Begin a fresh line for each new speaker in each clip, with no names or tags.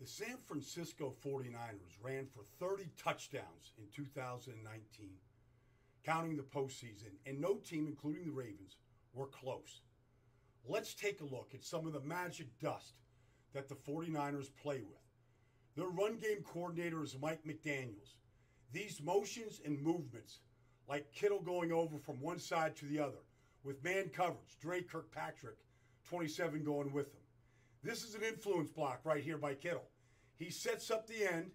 The San Francisco 49ers ran for 30 touchdowns in 2019, counting the postseason, and no team, including the Ravens, were close. Let's take a look at some of the magic dust that the 49ers play with. Their run game coordinator is Mike McDaniels. These motions and movements, like Kittle going over from one side to the other, with man coverage, Dre Kirkpatrick, 27 going with him. This is an influence block right here by Kittle. He sets up the end,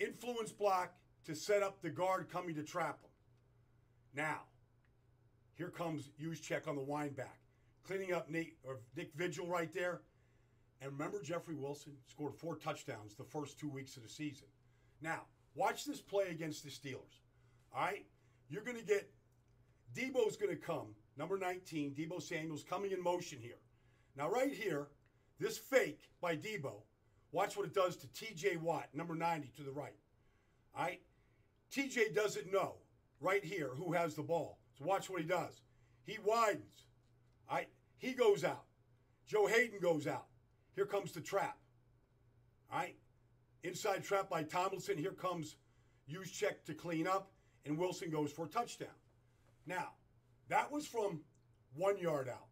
influence block to set up the guard coming to trap him. Now, here comes Juszczyk on the wind back, cleaning up Nate or Nick Vigil right there. And remember, Jeffrey Wilson scored four touchdowns the first two weeks of the season. Now, watch this play against the Steelers. All right? You're going to get Deebo's going to come, number 19, Deebo Samuel's coming in motion here. Now, right here, this fake by Deebo, watch what it does to TJ Watt, number 90 to the right. All right? TJ doesn't know right here who has the ball. So watch what he does. He widens. All right? He goes out. Joe Haden goes out. Here comes the trap. All right? Inside trap by Tomlinson. Here comes Juszczyk to clean up, and Wilson goes for a touchdown. Now, that was from one yard out.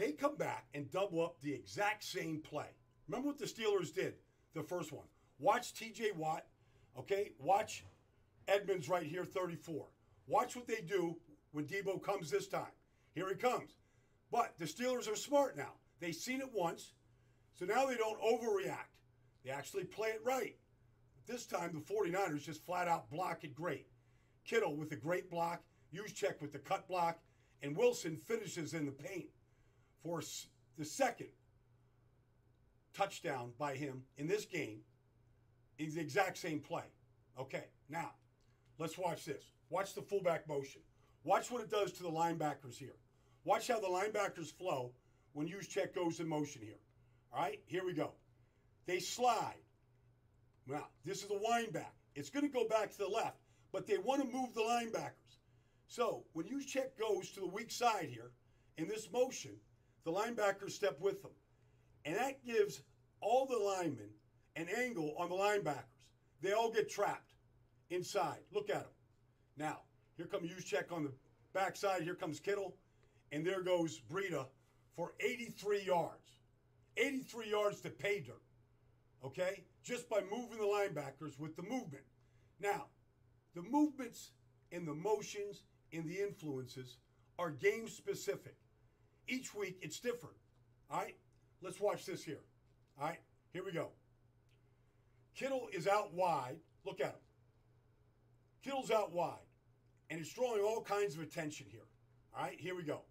They come back and double up the exact same play. Remember what the Steelers did the first one. Watch TJ Watt, okay? Watch Edmunds right here, 34. Watch what they do when Deebo comes this time. Here he comes. But the Steelers are smart now. They've seen it once, so now they don't overreact. They actually play it right. This time, the 49ers just flat out block it great. Kittle with a great block, Juszczyk with the cut block, and Wilson finishes in the paint for the second touchdown by him in this game is the exact same play. Okay, now let's watch this. Watch the fullback motion. Watch what it does to the linebackers here. Watch how the linebackers flow when Juszczyk goes in motion here. All right, here we go. They slide. Now, this is a wind. It's going to go back to the left, but they want to move the linebackers. So when Juszczyk goes to the weak side here, in this motion, the linebackers step with them. And that gives all the linemen an angle on the linebackers. They all get trapped inside. Look at them. Now, here comes Juszczyk on the backside. Here comes Kittle. And there goes Breida for 83 yards. 83 yards to pay dirt. Okay? Just by moving the linebackers with the movement. Now, the movements and the motions and the influences are game specific. Each week it's different. All right? Let's watch this here. All right? Here we go. Kittle is out wide. Look at him. Kittle's out wide. And it's drawing all kinds of attention here. All right? Here we go.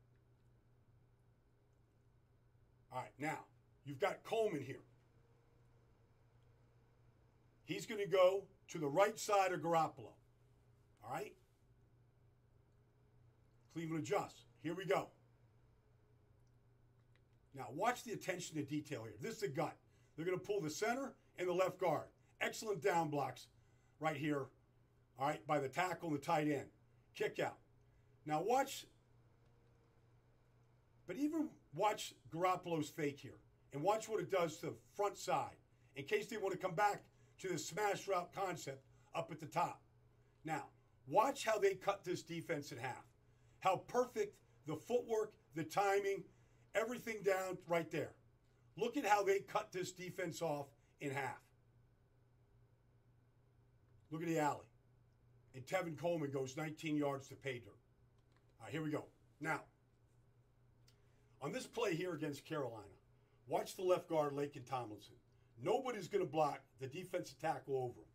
All right, now you've got Coleman here. He's going to go to the right side of Garoppolo. All right? Cleveland adjusts. Here we go. Now, watch the attention to detail here. This is the gut. They're going to pull the center and the left guard. Excellent down blocks right here, all right, by the tackle and the tight end. Kick out. Now, watch but even watch Garoppolo's fake here and watch what it does to the front side in case they want to come back to the smash route concept up at the top. Now, watch how they cut this defense in half. How perfect the footwork, the timing, everything down right there. Look at how they cut this defense off in half. Look at the alley. And Tevin Coleman goes 19 yards to pay dirt. All right, here we go. Now, on this play here against Carolina, watch the left guard, Laken Tomlinson. Nobody's going to block the defensive tackle over him,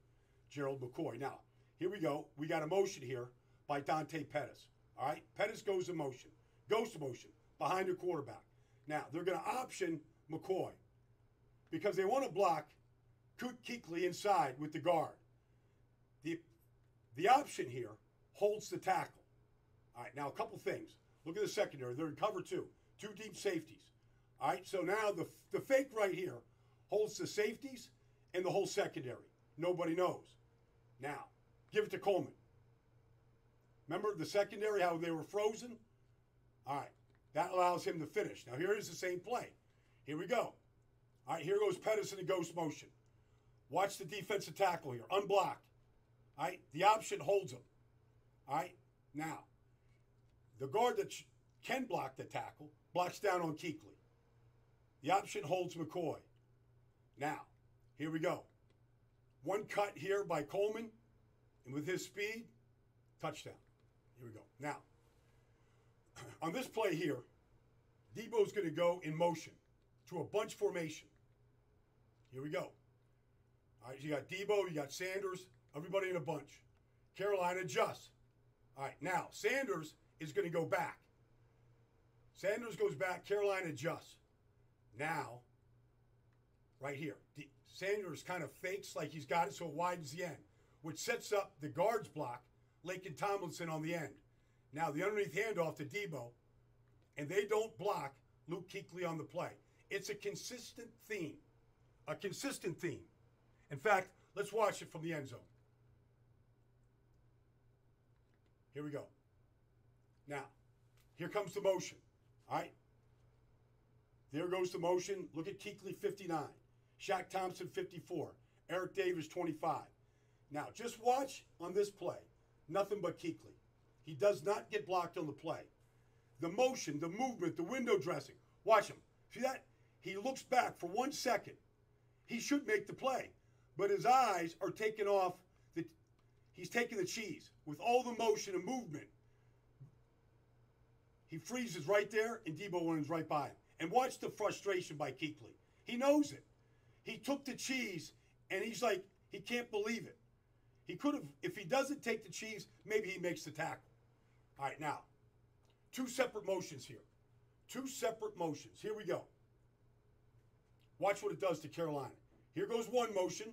Gerald McCoy. Now, here we go. We got a motion here by Dante Pettis. All right, Pettis goes in motion, goes to motion behind the quarterback. Now, they're going to option McCoy because they want to block Kuechly inside with the guard. The, the option here holds the tackle. All right, now a couple things. Look at the secondary. They're in cover two two deep safeties. All right, so now the, the fake right here holds the safeties and the whole secondary. Nobody knows. Now, give it to Coleman. Remember the secondary, how they were frozen? All right, that allows him to finish. Now, here is the same play. Here we go. All right, here goes Pettis in ghost motion. Watch the defensive tackle here, unblocked. All right, the option holds him. All right, now the guard that can block the tackle blocks down on Kuechly. The option holds McCoy. Now, here we go. One cut here by Coleman, and with his speed, touchdown. Here we go. Now, on this play here, Deebo's going to go in motion to a bunch formation. Here we go. All right, you got Deebo, you got Sanders, everybody in a bunch. Carolina adjusts. All right, now Sanders is going to go back. Sanders goes back, Carolina adjusts. Now, right here, D- Sanders kind of fakes like he's got it so it widens the end, which sets up the guards block, Laken Tomlinson on the end. Now, the underneath handoff to Deebo, and they don't block Luke Kuechly on the play. It's a consistent theme. A consistent theme. In fact, let's watch it from the end zone. Here we go. Now, here comes the motion. All right. There goes the motion. Look at Kuechly 59, Shaq Thompson 54, Eric Davis 25. Now, just watch on this play. Nothing but Kuechly. He does not get blocked on the play. The motion, the movement, the window dressing. Watch him. See that? He looks back for one second. He should make the play, but his eyes are taken off. The, he's taking the cheese with all the motion and movement. He freezes right there, and Deebo runs right by him. And watch the frustration by Kuechly. He knows it. He took the cheese, and he's like, he can't believe it. He could have, if he doesn't take the cheese, maybe he makes the tackle. All right, now, two separate motions here. Two separate motions. Here we go. Watch what it does to Carolina. Here goes one motion.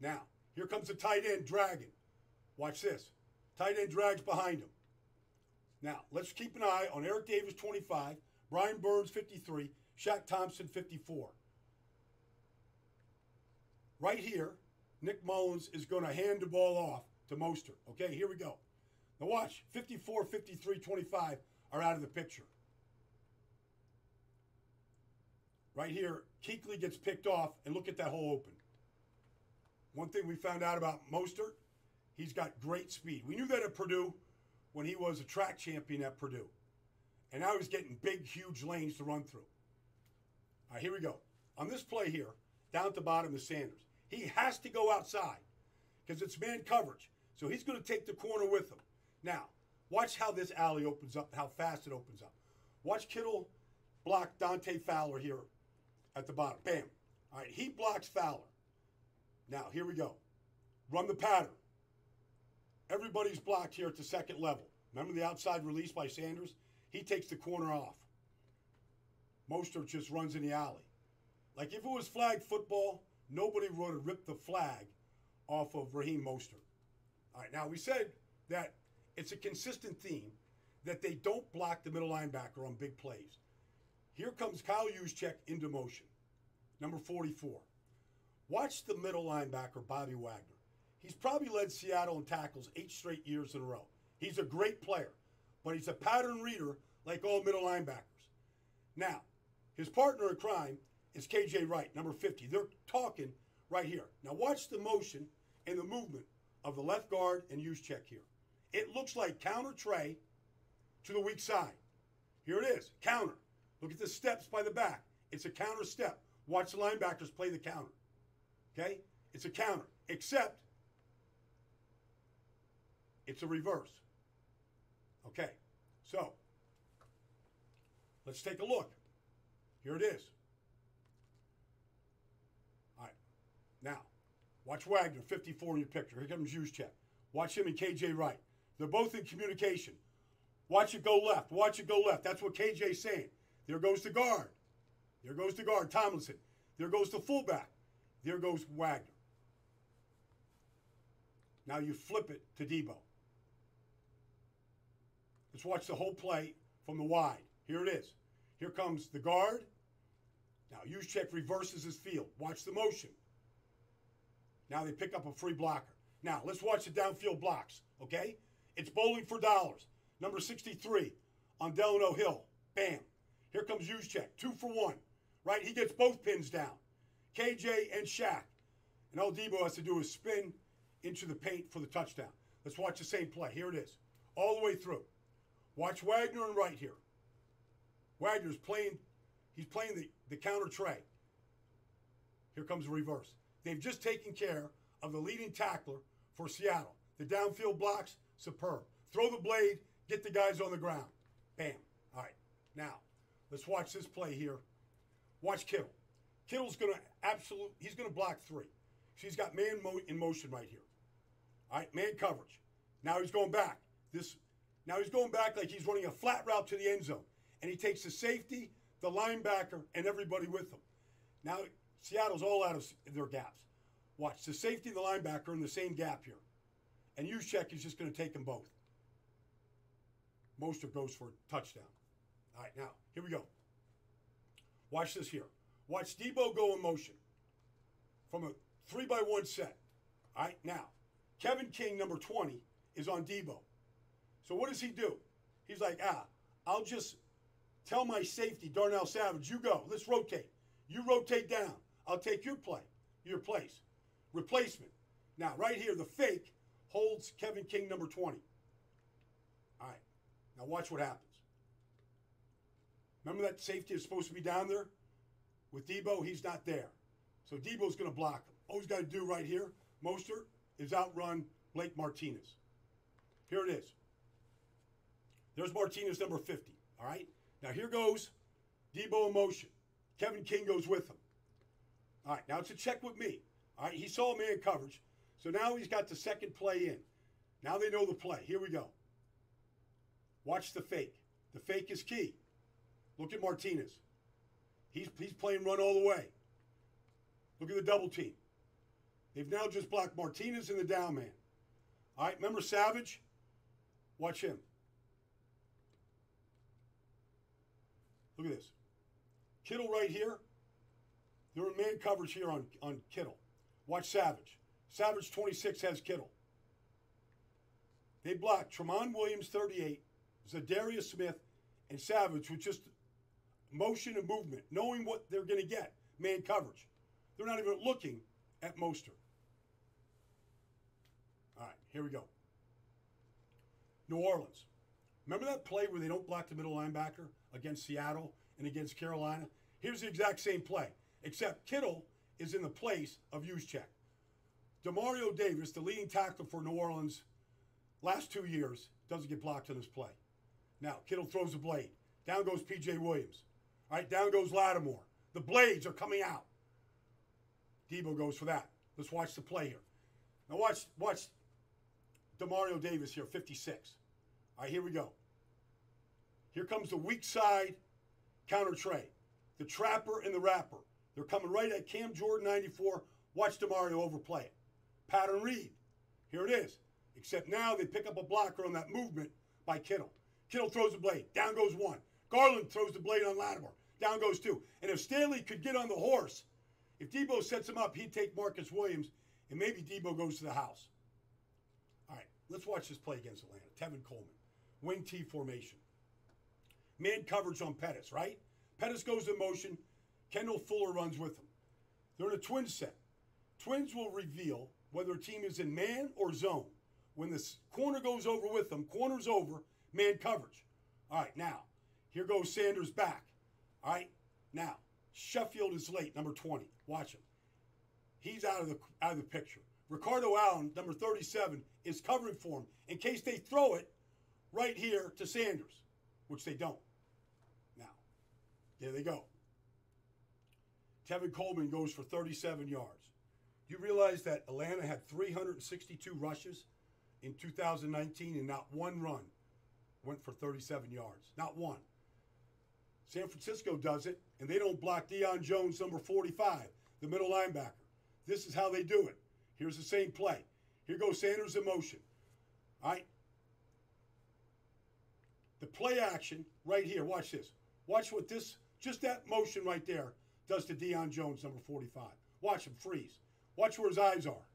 Now, here comes the tight end dragging. Watch this. Tight end drags behind him. Now, let's keep an eye on Eric Davis, 25, Brian Burns, 53, Shaq Thompson, 54. Right here, Nick Mullens is going to hand the ball off to Mostert. Okay, here we go. Now watch, 54, 53, 25 are out of the picture. Right here, Kuechly gets picked off, and look at that hole open. One thing we found out about Mostert, he's got great speed. We knew that at Purdue when he was a track champion at Purdue. And now he's getting big, huge lanes to run through. All right, here we go. On this play here, down at the bottom is Sanders. He has to go outside because it's man coverage. So he's going to take the corner with him. Now, watch how this alley opens up, how fast it opens up. Watch Kittle block Dante Fowler here at the bottom. Bam. All right, he blocks Fowler. Now, here we go. Run the pattern. Everybody's blocked here at the second level. Remember the outside release by Sanders? He takes the corner off. Mostert just runs in the alley. Like if it was flag football, nobody would have ripped the flag off of Raheem Mostert. All right, now we said that it's a consistent theme that they don't block the middle linebacker on big plays. Here comes Kyle Juszczyk into motion, number 44. Watch the middle linebacker, Bobby Wagner. He's probably led Seattle in tackles eight straight years in a row. He's a great player, but he's a pattern reader like all middle linebackers. Now, his partner in crime is KJ Wright, number 50. They're talking right here. Now, watch the motion and the movement of the left guard and Juszczyk here. It looks like counter Trey to the weak side. Here it is, counter. Look at the steps by the back. It's a counter step. Watch the linebackers play the counter. Okay? It's a counter, except it's a reverse. Okay, so let's take a look. Here it is. All right, now watch Wagner, 54 in your picture. Here comes Juszczyk. Watch him and KJ Wright. They're both in communication. Watch it go left. Watch it go left. That's what KJ's saying. There goes the guard. There goes the guard, Tomlinson. There goes the fullback. There goes Wagner. Now you flip it to Deebo. Let's watch the whole play from the wide. Here it is. Here comes the guard. Now Juszczyk reverses his field. Watch the motion. Now they pick up a free blocker. Now let's watch the downfield blocks, okay? It's bowling for dollars. Number 63 on Delano Hill. Bam. Here comes Juszczyk. Two for one. right? He gets both pins down, KJ and Shaq. And all Deebo has to do is spin into the paint for the touchdown. Let's watch the same play. Here it is, all the way through. Watch Wagner and Wright here. Wagner's playing, he's playing the, the counter trey. Here comes the reverse. They've just taken care of the leading tackler for Seattle. The downfield blocks, superb. Throw the blade, get the guys on the ground. Bam. All right. Now, let's watch this play here. Watch Kittle. Kittle's going to absolute. He's going to block three. She's got man mo- in motion right here. All right, man coverage. Now he's going back. This. Now he's going back like he's running a flat route to the end zone, and he takes the safety, the linebacker, and everybody with him. Now Seattle's all out of their gaps. Watch the safety, the linebacker in the same gap here, and Juszczyk is just going to take them both. Most Mostert goes for touchdown. All right, now here we go. Watch this here. Watch Deebo go in motion from a three by one set. All right, now Kevin King, number 20, is on Deebo. So what does he do? He's like, ah, I'll just tell my safety, Darnell Savage, you go. Let's rotate. You rotate down. I'll take your play, your place. Replacement. Now, right here, the fake holds Kevin King, number 20. All right. Now watch what happens. Remember that safety is supposed to be down there? With Deebo, he's not there. So Deebo's going to block him. All he's got to do right here, Mostert, is outrun Blake Martinez. Here it is. There's Martinez, number 50. All right? Now here goes Deebo in motion. Kevin King goes with him. All right, now it's a check with me. All right, he saw man coverage. So now he's got the second play in. Now they know the play. Here we go. Watch the fake. The fake is key. Look at Martinez. He's, he's playing run all the way. Look at the double team. They've now just blocked Martinez and the down man. All right, remember Savage? Watch him. Look at this. Kittle right here. They're in man coverage here on, on Kittle. Watch Savage. Savage 26 has Kittle. They blocked Tramon Williams 38, Za'Darius Smith, and Savage with just motion and movement, knowing what they're going to get. Man coverage. They're not even looking at Mostert. All right, here we go. New Orleans. Remember that play where they don't block the middle linebacker against Seattle and against Carolina? Here's the exact same play, except Kittle is in the place of Juszczyk. Demario Davis, the leading tackler for New Orleans last two years, doesn't get blocked on this play. Now, Kittle throws the blade. Down goes P.J. Williams. All right, down goes Lattimore. The blades are coming out. Deebo goes for that. Let's watch the play here. Now watch, watch Demario Davis here, 56. All right, here we go. Here comes the weak side counter trade. The trapper and the rapper. They're coming right at Cam Jordan 94. Watch Demario overplay it. Pattern read. Here it is. Except now they pick up a blocker on that movement by Kittle. Kittle throws the blade. Down goes one. Garland throws the blade on Lattimore. Down goes two. And if Stanley could get on the horse, if Deebo sets him up, he'd take Marcus Williams, and maybe Deebo goes to the house. All right, let's watch this play against Atlanta. Tevin Coleman, wing T formation. Man coverage on Pettis, right? Pettis goes in motion. Kendall Fuller runs with him. They're in a twin set. Twins will reveal whether a team is in man or zone. When the corner goes over with them, corner's over, man coverage. All right, now, here goes Sanders back. All right, now, Sheffield is late, number 20. Watch him. He's out of the out of the picture. Ricardo Allen, number 37, is covering for him in case they throw it right here to Sanders, which they don't. Now, there they go. Tevin Coleman goes for 37 yards. You realize that Atlanta had 362 rushes in 2019 and not one run went for 37 yards? Not one. San Francisco does it, and they don't block Deion Jones, number 45, the middle linebacker. This is how they do it. Here's the same play. Here goes Sanders in motion. All right. The play action right here. Watch this. Watch what this, just that motion right there, does to Deion Jones, number 45. Watch him freeze. Watch where his eyes are.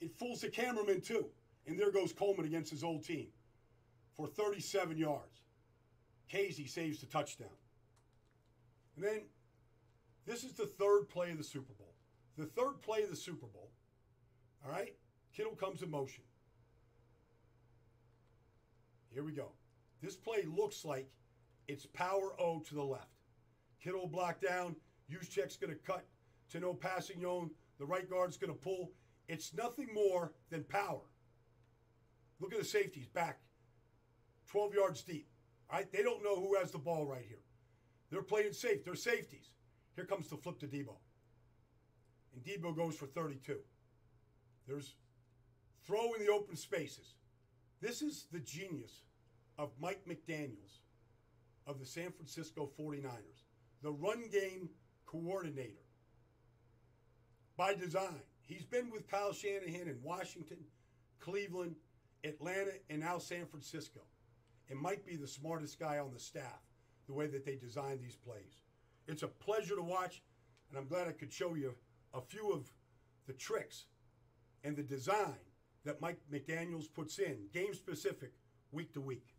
It fools the cameraman too. And there goes Coleman against his old team for 37 yards. Kazee saves the touchdown. And then This is the third play of the Super Bowl. The third play of the Super Bowl. All right? Kittle comes in motion. Here we go. This play looks like it's power O to the left. Kittle block down. Juszczyk's going to cut to no passing zone. The right guard's going to pull. It's nothing more than power. Look at the safeties back, 12 yards deep. All right, they don't know who has the ball right here. They're playing safe. They're safeties. Here comes the flip to Deebo. And Deebo goes for 32. There's throw in the open spaces. This is the genius of Mike McDaniels of the San Francisco 49ers, the run game coordinator. By design, he's been with Kyle Shanahan in Washington, Cleveland, Atlanta, and now San Francisco. And might be the smartest guy on the staff, the way that they design these plays. It's a pleasure to watch, and I'm glad I could show you a few of the tricks and the design that Mike McDaniels puts in, game specific, week to week.